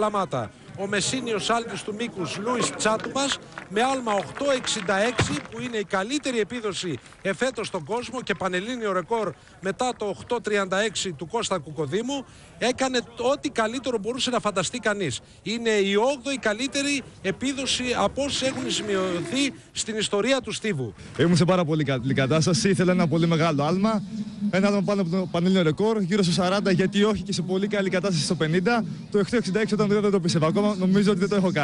Λαμάτα. Ο μεσίνιος άλτης του μήκους Λούις Τσάτουμας με άλμα 8.66 που είναι η καλύτερη επίδοση εφέτος στον κόσμο και πανελλήνιο ρεκόρ μετά το 8.36 του Κώστα Κουκοδήμου έκανε ό,τι καλύτερο μπορούσε να φανταστεί κανείς. Είναι η 8η καλύτερη επίδοση από όσες έχουν σημειωθεί στην ιστορία του Στίβου. Ήμουν σε πάρα πολύ καλή κατάσταση, ήθελα ένα πολύ μεγάλο άλμα. Ένα άλμα πάνω από το πανελλήνιο ρεκόρ, γύρω στο 40, γιατί όχι και σε πολύ καλή κατάσταση στο 50. Το 866 όταν δεν το πίστευα ακόμα, νομίζω ότι δεν το έχω κάνει.